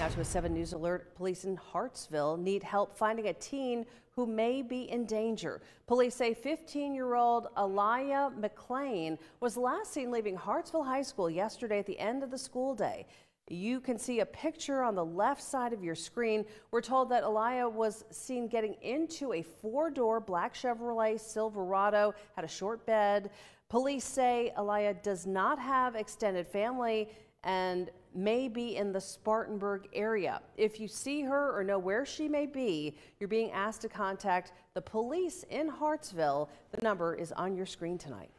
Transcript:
Now to a 7 News alert. Police in Hartsville need help finding a teen who may be in danger. Police say 15-year-old Aliyah McLean was last seen leaving Hartsville High School yesterday at the end of the school day. You can see a picture on the left side of your screen. We're told that Aliyah was seen getting into a four-door black Chevrolet Silverado, had a short bed. Police say Aliyah does not have extended family and may be in the Spartanburg area. If you see her or know where she may be, you're being asked to contact the police in Hartsville. The number is on your screen tonight.